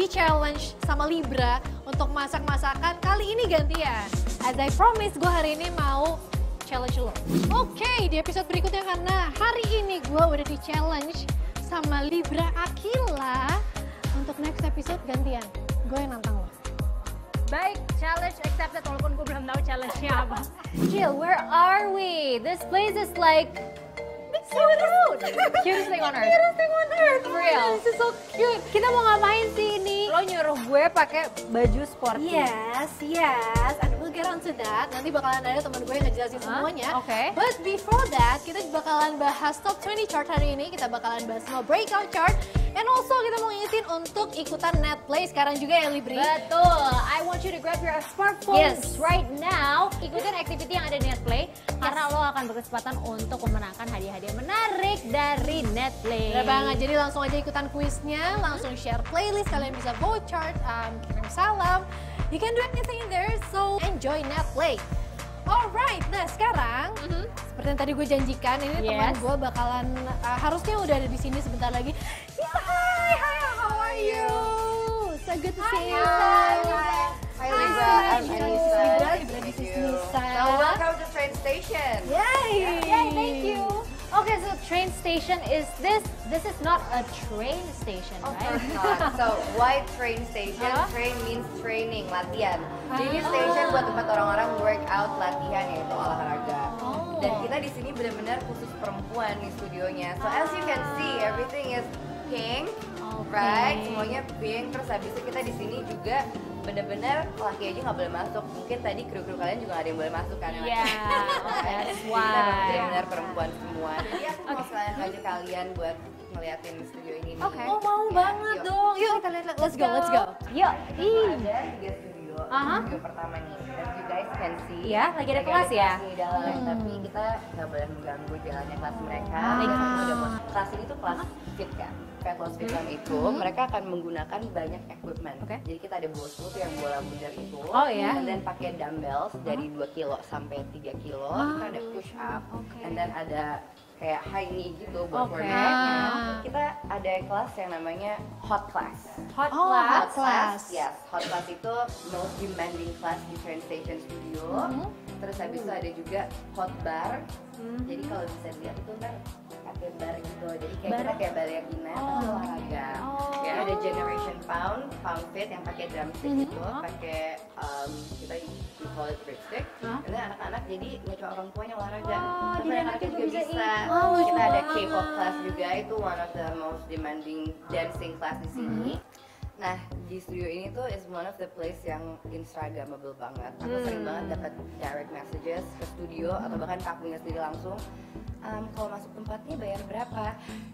di challenge sama Libra untuk masak-masakan kali ini gantian. As I promise, gue hari ini mau challenge lo. Oke, di episode berikutnya karena hari ini gue udah di challenge sama Libra Akila. Untuk next episode gantian, gue yang nantang lo. Baik, challenge accepted walaupun gue belum tahu challenge-nya apa. Jill, where are we? This place is like so cute. Cutest thing on earth. Cutest thing on earth. For real. This is so cute. Kita mau ngapain sih? Lo nyuruh gue pakai baju sporty. Yes, yes. And we'll get on to that. Nanti bakalan ada teman gue yang ngejelasin Hah? semuanya. Oke. But before that, kita bakalan bahas top 20 chart hari ini. Kita bakalan bahas semua breakout chart. And also kita mau ngingetin untuk ikutan Netplay sekarang juga ya Libri. Betul. I want you to grab your smartphones Yes. right now. Ikutin activity yang ada di Netplay karena lo akan berkesempatan untuk memenangkan hadiah-hadiah menarik dari Netplay. Bener banget, jadi langsung aja ikutan kuisnya, langsung share playlist, kalian bisa vote chart, um, kirim salam. You can do anything there, so enjoy Netplay. Alright, nah sekarang Mhm. seperti yang tadi gue janjikan, ini teman Yes. gue bakalan uh, harusnya udah ada di sini sebentar lagi. Yeah, hi, hi, how are you? So good to see you. Hi Hi, I'm. Anissa. Libra, Nice to this meet is you. Nisa. So welcome to train station. Yay! Yay, thank you. Okay, so train station is this. This is not a train station, Of right? course not. So why train station? Huh? Train means training, latihan. Jadi Ah. station buat tempat orang-orang workout, latihan yaitu olahraga. Oh. Dan kita di sini benar-benar khusus perempuan di studionya. So as you can see, everything is pink. Right? Semuanya pink. Terus habis itu kita di sini juga benar-benar laki aja nggak boleh masuk. Mungkin tadi kru-kru kalian juga nggak ada yang boleh masuk kan? ya? Yeah, that's why. benar-benar perempuan semua. Jadi aku mau sekalian ngajak kalian buat ngeliatin studio ini. Oke. Oh mau Ya, banget yuk. dong. Yuk kita lihat, let's go, let's go. Yuk, ih. Ada tiga studio. Aha. Studio pertama nih, as you guys can see. Iya, lagi ada kelas ya? di dalam, Hmm. tapi kita nggak boleh mengganggu jalannya kelas mereka. Ah. Udah Kelas ini tuh kelas fit kan. Fat loss camp itu mereka akan menggunakan banyak equipment. Hmm. Oke. Jadi kita ada tuh yang bola bundar itu. Oh, iya? And then pakai dumbbells dari 2 kilo sampai 3 kilo. Ah. Kita ada push up. Oke. And then ada kayak high knee gitu buat Oke. workout. Kita ada kelas yang namanya hot class. Hot Oh, class. hot class. yes. Hot class itu most demanding class di train station studio. Mhm. Terus habis itu ada juga hot bar. Mhm. Jadi kalau bisa dilihat itu ntar pakai bar gitu. Jadi kayak Bar. kita kayak balerina Oh, tapi olahraga. Oh. Ya ada generation pound, pound fit yang pakai drumstick Mhm. itu, pakai um, kita we call it stick. Hah? Dan anak-anak jadi cuma orang tuanya olahraga. Oh, tapi anaknya juga juga bisa. ikut. Oh, kita ada. K-pop class juga itu one of the most demanding dancing class di sini. Nah di studio ini tuh is one of the place yang instagramable banget. Aku Hmm. sering banget dapat direct messages ke studio atau bahkan kakunya sendiri langsung. "Em, kalau masuk tempatnya bayar berapa?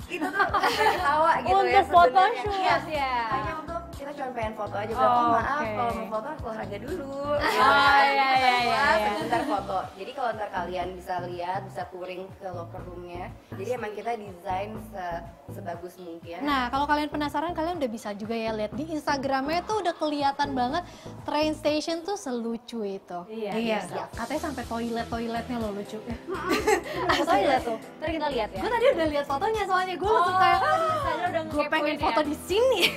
Itu tuh ketawa gitu ya. Untuk foto shoot ya. Hanya untuk kita cuma pengen foto aja. bilang, Oh, oh maaf oke. kalau mau foto olahraga dulu. Oh, Gitu iya, iya, iya, iya. sebentar foto. Jadi kalau ntar kalian bisa lihat, bisa touring ke locker roomnya. Jadi emang kita desain se- sebagus mungkin. Nah, kalau kalian penasaran, kalian udah bisa juga ya lihat di Instagramnya tuh udah kelihatan banget train station tuh selucu itu. Iya, iya. iya. Katanya sampai toilet toiletnya lo lucu. Foto lihat tuh. Ntar kita lihat ya. gue tadi udah lihat fotonya soalnya gue langsung Oh, kayak di sana udah gue pengen ngekepoin foto ya. di sini.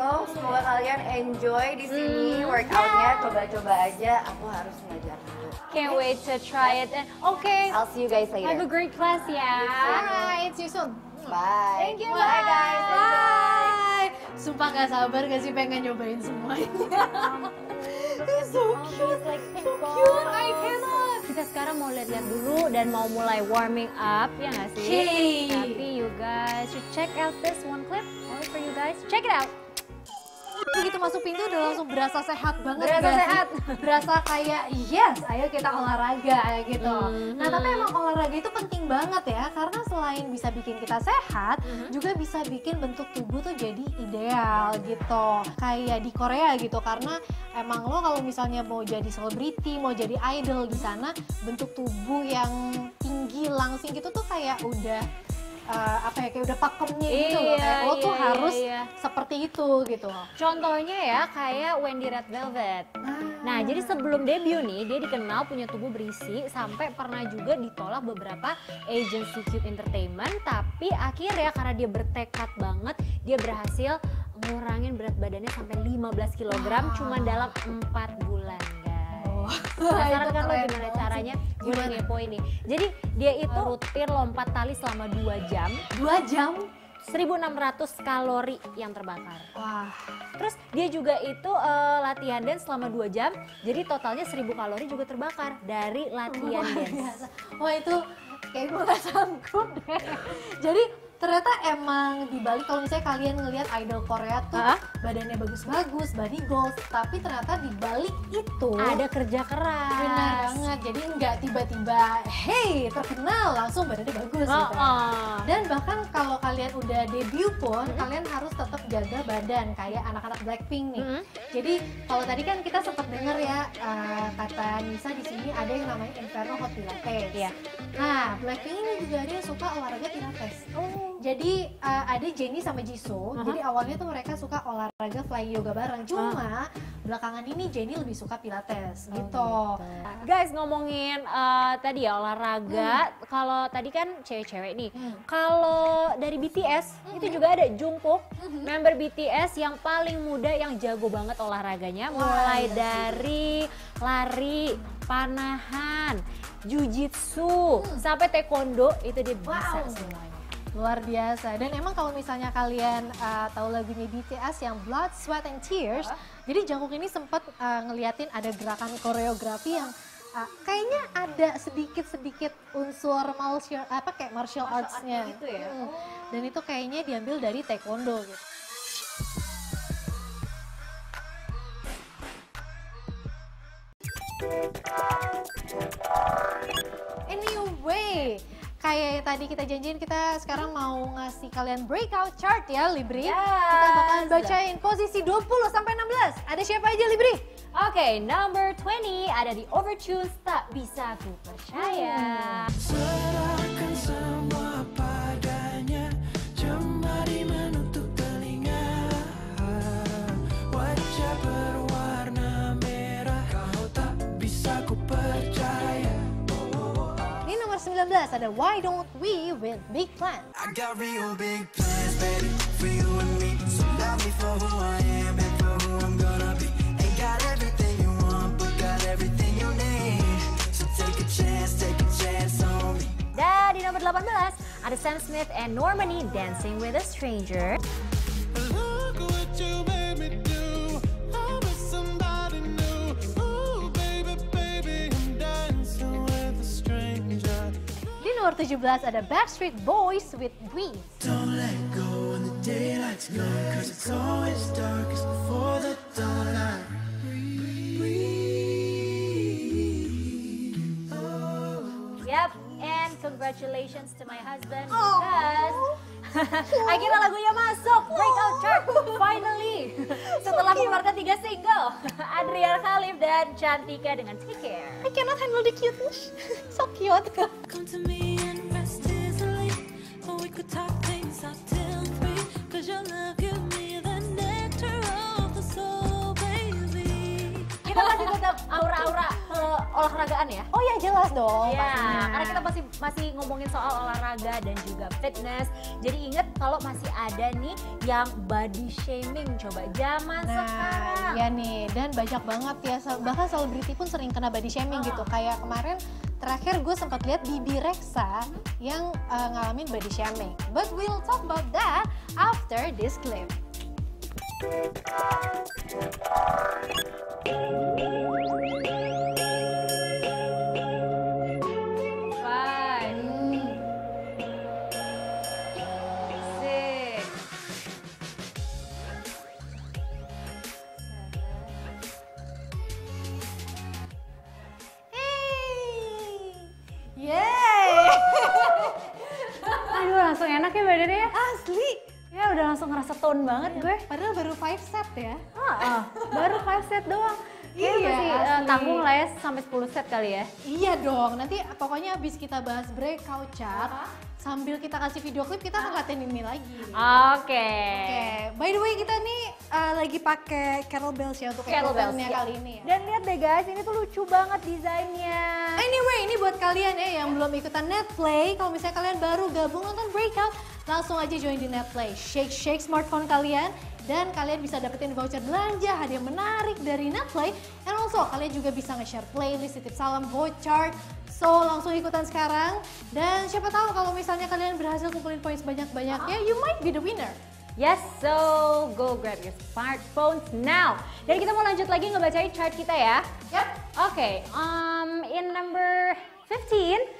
So semoga kalian enjoy di sini Hmm, workoutnya. Coba-coba aja. Aku harus ngajar dulu. Can't wait to try it. And okay, I'll see you guys have a later. great class ya. Alright, see you soon. Bye. Thank you, Bye guys. Bye. Sumpah gak sabar gak sih pengen nyobain semuanya. It's so cute, like so cute, I cannot. Kita sekarang mau lihat-lihat dulu dan mau mulai warming up ya nggak sih? Tapi you guys should check out this one clip only for you guys. Check it out. Begitu masuk pintu udah langsung berasa sehat banget Berasa sehat. Berasa kayak yes, ayo kita olahraga kayak gitu. Mhm. Nah tapi emang olahraga itu penting banget ya karena selain bisa bikin kita sehat, Mhm. juga bisa bikin bentuk tubuh tuh jadi ideal gitu. Kayak di Korea gitu karena emang lo kalau misalnya mau jadi selebriti, mau jadi idol di sana, bentuk tubuh yang tinggi langsing gitu tuh kayak udah eh, apa ya kayak udah pakemnya gitu loh Iya, kayak lo tuh iya, harus iya. seperti itu gitu. Contohnya ya kayak Wendy Red Velvet. Nah, jadi sebelum debut nih, dia dikenal punya tubuh berisi sampai pernah juga ditolak beberapa agency cute entertainment, tapi akhirnya karena dia bertekad banget, dia berhasil ngurangin berat badannya sampai 15 kg cuma dalam 4 bulan Penasaran itu kan lo gimana caranya? Gue udah ngepo ini. Jadi dia itu rutin lompat tali selama 2 jam, Dua jam? 1600 kalori yang terbakar. Wah, Terus dia juga itu eh, latihan dance selama 2 jam, jadi totalnya 1000 kalori juga terbakar dari latihan luar dance. biasa. Wah itu kayak gue gak sanggup deh. Jadi ternyata emang di Bali kalau misalnya kalian ngelihat idol Korea tuh Hah? badannya bagus-bagus, body goals, tapi ternyata di balik itu Ada kerja keras. benar banget. Jadi nggak tiba-tiba, hey terkenal langsung badannya bagus Oh, gitu. oh. Dan bahkan kalau kalian udah debut pun, kalian harus tetap jaga badan kayak anak-anak Blackpink nih. Mm-mm. Jadi kalau tadi kan kita sempat dengar ya uh, kata Nisa di sini ada yang namanya Inferno Hot Pilates. Iya. Nah, Blackpink ini juga ada yang suka olahraga Pilates. Jadi uh, ada Jennie sama Jisoo. Aha. Jadi awalnya tuh mereka suka olahraga flying yoga bareng. Cuma belakangan ini Jennie lebih suka Pilates gitu. Guys ngomongin eh, tadi ya olahraga, kalau tadi kan cewek-cewek nih, Hmm. kalau dari BTS itu juga ada Jungkook, member BTS yang paling muda yang jago banget olahraganya, Wah, mulai iya dari lari, panahan, jujitsu, sampai taekwondo itu dia bisa Wow. semuanya. Luar biasa. Dan emang kalau misalnya kalian uh, tahu lagunya BTS yang Blood, Sweat and Tears, jadi Jungkook ini sempat uh, ngeliatin ada gerakan koreografi yang uh, kayaknya ada sedikit-sedikit unsur martial apa kayak martial arts-nya. gitu ya? Mm. Dan itu kayaknya diambil dari taekwondo gitu. Anyway, kayak tadi kita janjiin kita sekarang mau ngasih kalian breakout chart ya Libri. Yes. Kita bakalan bacain posisi 20 sampai 16. Ada siapa aja Libri? Oke, number 20 ada di Overtunes Tak Bisa Ku Percaya. Serahkan 19 ada Why Don't We with Big Plan. I got real big plans, baby For you and me. So love me for who I am And for who I'm gonna be. Ain't got everything you want But got everything you need. So take a chance, take a chance on me. Dan di nomor 18 ada Sam Smith and Normani Dancing with a Stranger. Nomor 17 ada Backstreet Boys with Breathe. Don't let go when the daylight's gone, cause it's always darkest before the dawn. I Yep, and congratulations to my husband because akhirnya lagunya masuk breakout chart finally setelah mengeluarkan tiga single Adrian Khalif dan Cantika dengan Take Care. I cannot handle the cuteness. so cute. Come to me Kita masih tetap aura-aura eh, olahragaan ya. Oh ya jelas dong pastinya. karena kita masih masih ngomongin soal olahraga dan juga fitness. Jadi ingat kalau masih ada nih yang body shaming coba zaman Nah, sekarang. ya nih, dan banyak banget ya, bahkan selebriti pun sering kena body shaming gitu. Kayak kemarin terakhir gue sempat lihat Bibi Rexa yang uh, ngalamin body shaming. But we'll talk about that after this clip. Ya badannya ya. Asli. Ya udah langsung ngerasa tone banget gue. Padahal baru 5 set ya. Ah, ah, baru 5 set doang. Kayaknya Iya, masih eh, asli. tanggung lah ya sampai 10 set kali ya. Iya dong, nanti pokoknya abis kita bahas breakout chart, sambil kita kasih video klip kita akan latihan ini lagi. Oke. Oke, by the way kita nih uh, lagi pakai kettlebells ya untuk Kettlebells, ikutannya ya. kali ini ya. Dan lihat deh guys, ini tuh lucu banget desainnya. Anyway, ini buat kalian ya yang belum ikutan Netplay, kalau misalnya kalian baru gabung nonton Breakout, langsung aja join di Netplay. Shake shake smartphone kalian dan kalian bisa dapetin voucher belanja, hadiah menarik dari Netplay. And also kalian juga bisa nge-share playlist, titip salam, voucher. So langsung ikutan sekarang dan siapa tahu kalau misalnya kalian berhasil kumpulin poin sebanyak-banyaknya, you might be the winner. Yes, so go grab your smartphones now. Dan kita mau lanjut lagi ngebacain chart kita ya. Yap. Oke, um, in number 15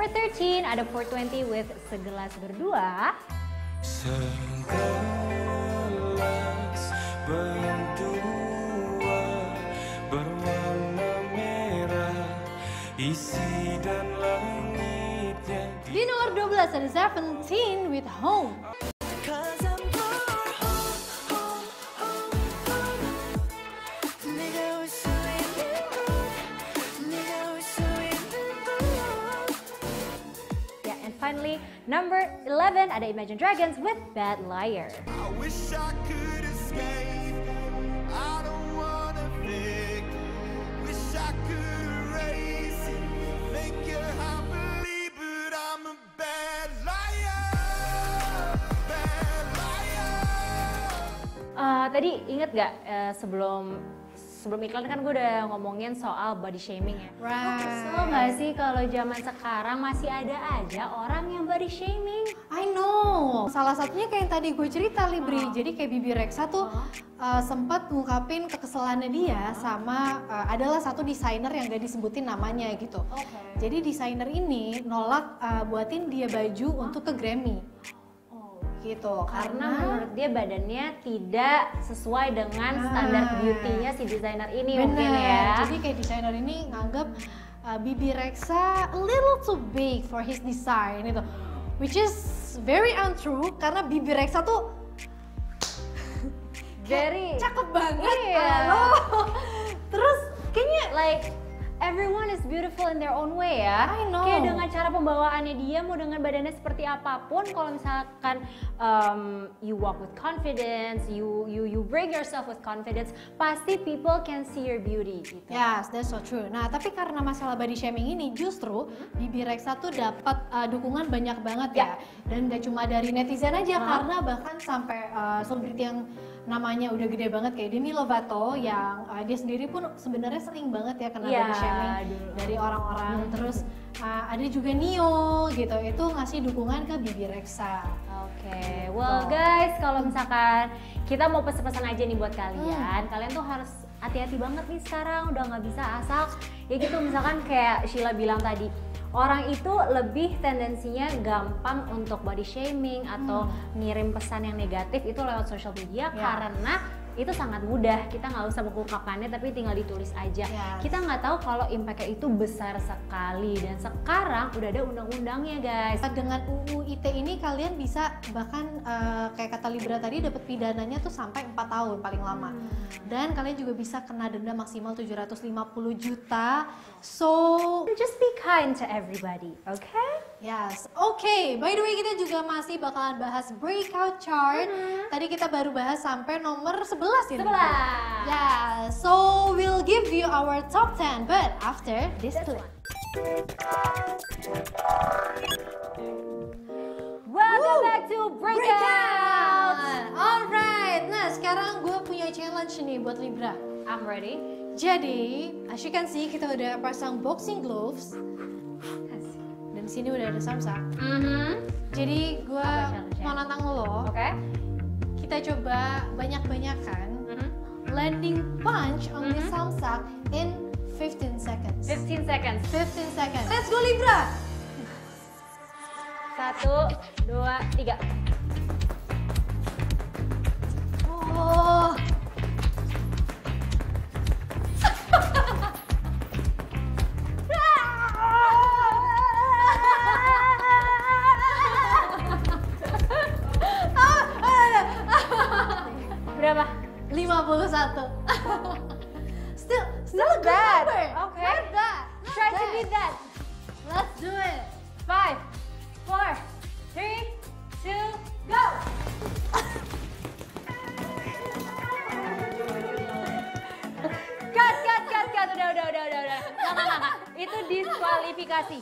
Number 13 ada 420 with Segelas Berdua. Segelas berdua berwarna merah isi dan langitnya Di nomor 12 ada Seventeen with Home. Finally number 11 ada Imagine Dragons with Bad Liar. I wish I could escape. I don't wanna think. Wish I could erase it. Make your heart believe, but I'm a bad liar. Bad liar. Eh, tadi inget gak eh, sebelum sebelum iklan kan gue udah ngomongin soal body shaming ya. Right. Kesel gak sih kalau zaman sekarang masih ada aja orang yang body shaming? I know. Salah satunya kayak yang tadi gue cerita Libri. Jadi kayak Bibi Rexa tuh uh, sempat ngungkapin kekesalannya dia sama uh, adalah satu desainer yang gak disebutin namanya gitu. Jadi desainer ini nolak uh, buatin dia baju untuk ke Grammy. Gitu. Karena Karena menurut dia badannya tidak sesuai dengan standar Ah. beauty-nya si desainer ini Bener. mungkin ya. Jadi kayak desainer ini nganggap uh, Bibi Rexa a little too big for his design itu. Which is very untrue karena Bibi Rexa tuh Very cakep banget Iya. loh. Terus kayaknya like everyone is beautiful in their own way ya. I know. Kayak dengan cara pembawaannya dia mau dengan badannya seperti apa pun kalau misalkan um, you walk with confidence, you you you bring yourself with confidence, pasti people can see your beauty gitu. Yes, that's so true. Nah, tapi karena masalah body shaming ini justru Bibi Rexa tuh dapat uh, dukungan banyak banget ya. Dan gak cuma dari netizen aja karena bahkan sampai uh, selebriti yang namanya udah gede banget kayak Demi Lovato yang uh, dia sendiri pun sebenarnya sering banget ya kena Iya, body shaming dulu. dari orang-orang. Terus uh, ada juga Nio gitu, itu ngasih dukungan ke Bibi Rexa. Oke, well guys, kalau misalkan kita mau pesan-pesan aja nih buat kalian, Hmm. kalian tuh harus hati-hati banget nih sekarang, udah nggak bisa asal ya gitu misalkan kayak Sheila bilang tadi, orang itu lebih tendensinya gampang untuk body shaming atau ngirim pesan yang negatif itu lewat social media Hmm. Ya. karena itu sangat mudah, kita nggak usah mengungkapkannya tapi tinggal ditulis aja. Yes. Kita nggak tahu kalau impactnya itu besar sekali dan sekarang udah ada undang-undangnya guys. Dengan UU ITE ini kalian bisa bahkan eh, kayak kata Libra tadi dapat pidananya tuh sampai 4 tahun paling lama. Dan kalian juga bisa kena denda maksimal 750 juta. So, Just be kind to everybody, okay? Yes. Oke, by the way kita juga masih bakalan bahas breakout chart. Tadi kita baru bahas sampai nomor 11 ya. Libra? 11. Yeah, so we'll give you our top 10 but after this clip. Welcome back to Breakout. Alright, nah sekarang gue punya challenge nih buat Libra. I'm ready. Jadi, as you can see kita udah pasang boxing gloves sini udah ada samsak. Mm-hmm. Jadi gue mau nantang lo, Oke. kita coba banyak-banyakan Mhm. landing punch on the Mhm. samsak in 15 seconds. 15 seconds. 15 seconds. Let's go Libra. Satu, dua, tiga. Oh. 51 still still not a good bad. number. Okay. Not bad. Not try bad. to beat that let's do it. Five four three two go. Cut cut cut cut. Udah udah udah udah udah. Nah, nah, nah. nah. itu diskualifikasi.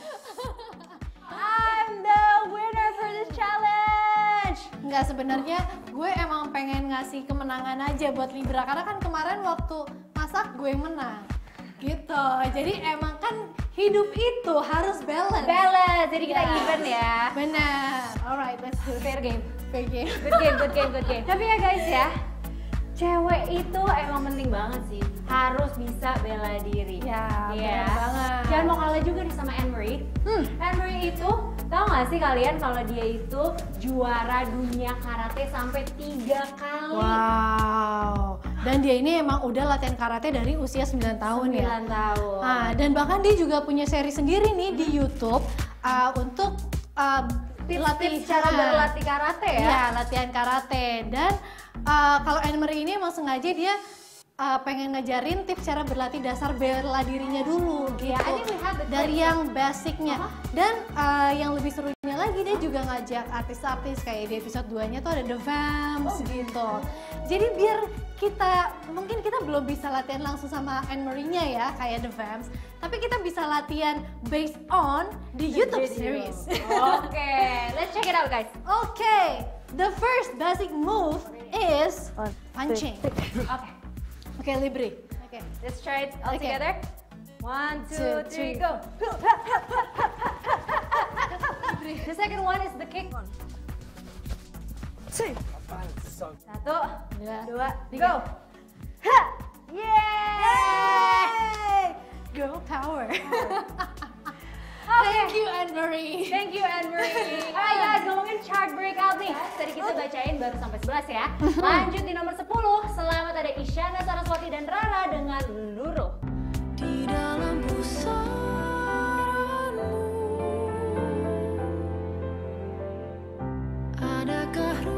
Enggak sebenarnya gue emang pengen ngasih kemenangan aja buat Libra karena kan kemarin waktu masak gue yang menang. Gitu. Jadi emang kan hidup itu harus balance. Balance, jadi kita Ya. even ya. Benar. Alright, let's do it. Fair game. Fair game. Good game, good game, good game. Tapi ya guys ya, cewek itu emang penting banget sih. Harus bisa bela diri. Ya, Iya. benar banget. Jangan mau kalah juga nih sama Anne-Marie. Hmm. Anne-Marie itu, tau gak sih kalian kalau dia itu juara dunia karate sampai tiga kali. Wow. Dan dia ini emang udah latihan karate dari usia 9 tahun ya. 9 tahun. Ah, dan bahkan dia juga punya seri sendiri nih di YouTube ah, untuk ah, Tips-tips cara latihan. berlatih karate ya. Iya, latihan karate. Dan ah, kalau Anne Marie ini emang sengaja dia ah, pengen ngajarin tips cara berlatih dasar bela dirinya dulu gitu. Have the Dari yang basicnya. Dan ah, yang lebih serunya lagi dia juga ngajak artis-artis kayak di episode 2-nya tuh ada The Vamps Oh, gitu. Jadi biar kita mungkin kita belum bisa latihan langsung sama Anne Marie-nya ya kayak The Vamps, tapi kita bisa latihan based on the YouTube Video. series. Oke, let's check it out guys. Okay, the first basic move is punching. Oke, Okay, Libri. Okay. let's try it all Okay. together. One, Two, two, three. three, go. The second one is the kick. One. Two. Satu, Dua, dua, tiga. go. Ha! Yeay! Girl power. Oke. Thank you, Anne Marie. Thank you Anne-Marie. Alright guys, ngomongin chart breakout nih. Tadi kita bacain baru sampai 11 ya. Lanjut di nomor 10. Selamat ada Isyana Saraswati dan Rara dengan Luro. Di dalam pusaranmu Adakah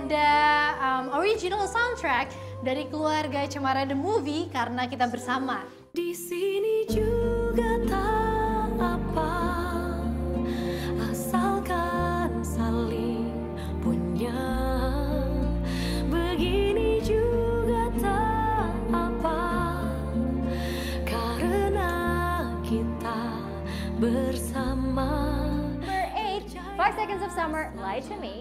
ada um, original soundtrack dari keluarga Cemara The Movie karena kita bersama. Di sini juga tak apa Asalkan saling punya Begini juga tak apa Karena kita bersama Number 8, 5 Seconds of Summer, Lie to Me.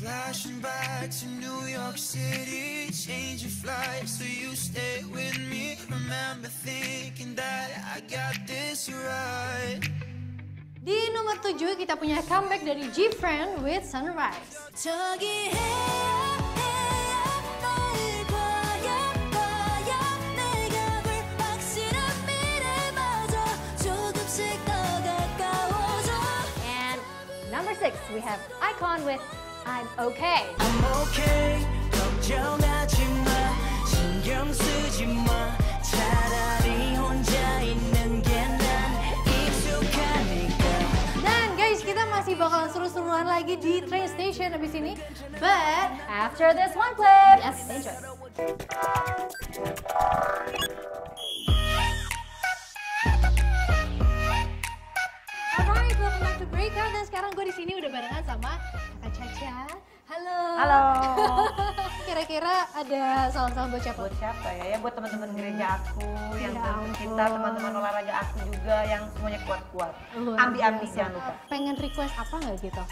Flashing back to New York City, change your flight so you stay with me. Remember thinking that I got this right. Di nomor 7 kita punya comeback dari G-Friend with Sunrise. 저기 해야 해야 너일 거야 거야 내가 볼 확실한 미래마저 조금씩 더 가까워져 And number 6, we have Icon with I'm Okay. I'm okay, 걱정하지 마, 신경 쓰지 마. 차라리 혼자 있는 게 난 익숙하니까. Dan guys, kita masih bakalan seru-seruan lagi di train station abis ini. But After this one clip, Yes. enjoy. Alright, welcome back to Breakout dan sekarang gue di sini udah barengan sama Caca. Halo. Halo. Kira-kira ada salam-salam buat siapa? buat siapa ya? Ya buat teman-teman gereja aku, yang Ya teman kita, teman-teman olahraga aku juga yang semuanya kuat-kuat. Ambi-ambi jangan lupa. Pengen request apa nggak gitu?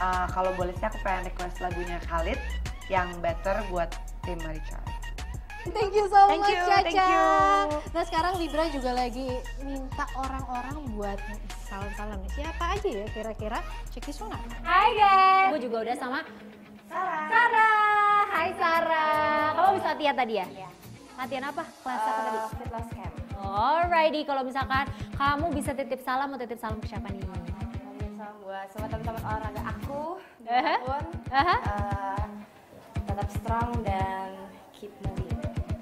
Ah, kalau boleh sih aku pengen request lagunya Khalid yang better buat tim Maricha. Thank you so Thank much you, Caca. thank you. Nah sekarang Libra juga lagi minta orang-orang buat salam-salam. Siapa aja ya kira-kira? Cek this one out. Hai guys. Juga udah sama Sarah. Sarah. Hai Sarah. Kamu bisa latihan tadi ya? Latihan apa? Kelas apa tadi? Fit Lost Camp. Alrighty, kalau misalkan kamu bisa titip salam, mau titip salam ke siapa nih? Salam buat semua teman-teman olahraga aku Aha. di mana pun Aha. eh, tetap strong dan keep moving.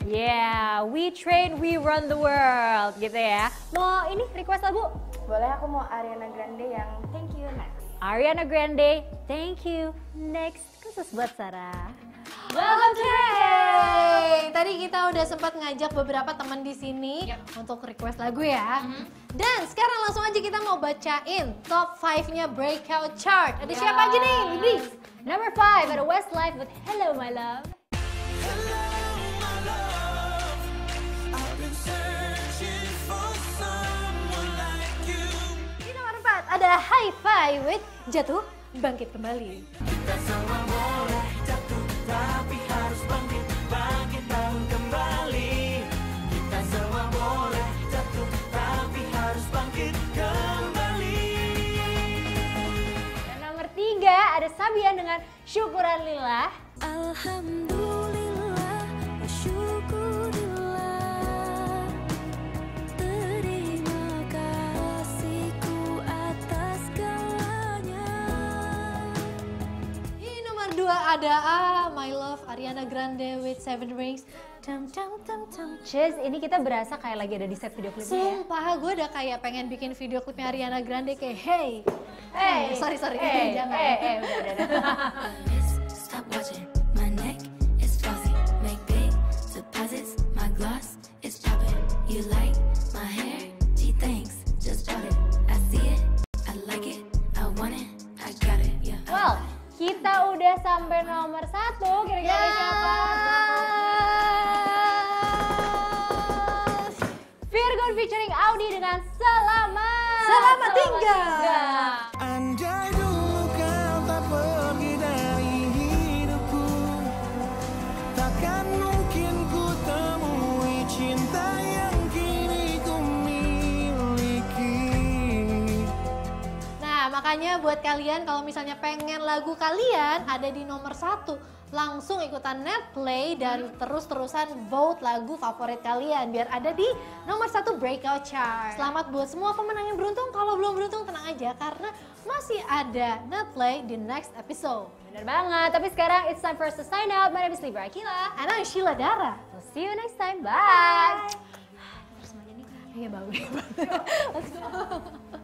Yeah, we train, we run the world gitu ya. Mau ini request lagu? Boleh aku mau Ariana Grande yang Thank You Next. Ariana Grande, thank you. Next, khusus buat Sarah. Welcome to Hey, tadi kita udah sempat ngajak beberapa teman di sini untuk request lagu ya. Dan sekarang langsung aja kita mau bacain top 5-nya Breakout Chart. Ada siapa aja nih, Libri? Number 5 ada Westlife with Hello My Love. I've been searching for someone like you. Di nomor 4 ada High Five with Jatuh Bangkit Kembali. Kita semua boleh jatuh, tapi harus bangkit, bangkit bangun kembali. Kita semua boleh jatuh, tapi harus bangkit kembali. Dan nomor 3 ada Sabian dengan Syukuran Lillah. Alhamdulillah ada ah, My Love Ariana Grande with Seven Rings. Dum, dum, dum, dum. Cheers, ini kita berasa kayak lagi ada di set video klipnya ya. Sumpah, gue udah kayak pengen bikin video klipnya Ariana Grande kayak Hey, Hey, sorry sorry, hey, jangan. hey, hey, udah, udah, udah. kita udah sampai nomor satu. Kira-kira Ya. siapa? Yes. Virgon featuring Audi dengan Selamat. Selamat tinggal. Andai makanya buat kalian kalau misalnya pengen lagu kalian ada di nomor satu, langsung ikutan Netplay dan terus-terusan vote lagu favorit kalian biar ada di nomor satu Breakout Chart. Selamat buat semua pemenang yang beruntung. Kalau belum beruntung tenang aja karena masih ada Netplay di next episode. Bener banget. Tapi sekarang it's time for us to sign out. My name is Libra Akila. And I'm Sheila Dara. We'll see you next time. Bye. Iya bagus. Let's go.